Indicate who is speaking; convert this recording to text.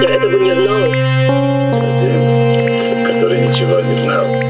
Speaker 1: Я этого не знал.
Speaker 2: Людей, который ничего не знал.